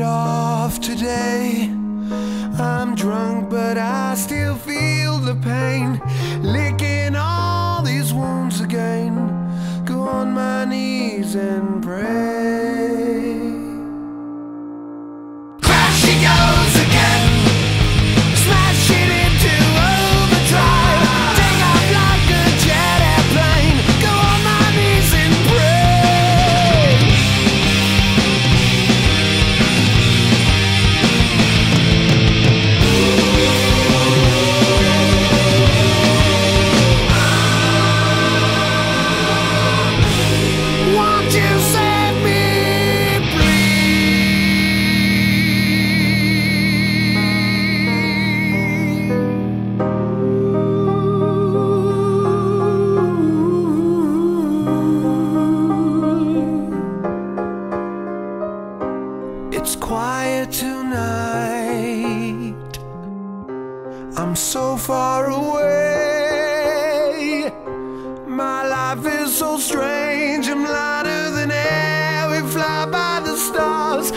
it off today. I'm drunk, but I still feel the pain. Licking all these wounds again. Go on my knees and pray. so far away. My life is so strange, I'm lighter than air. We fly by the stars.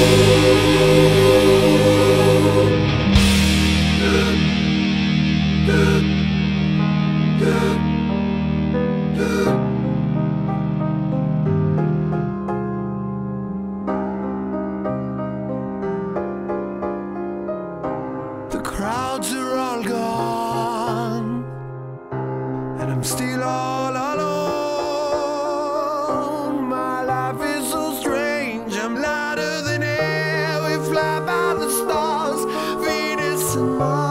you. fly by the stars, Venus and Mars.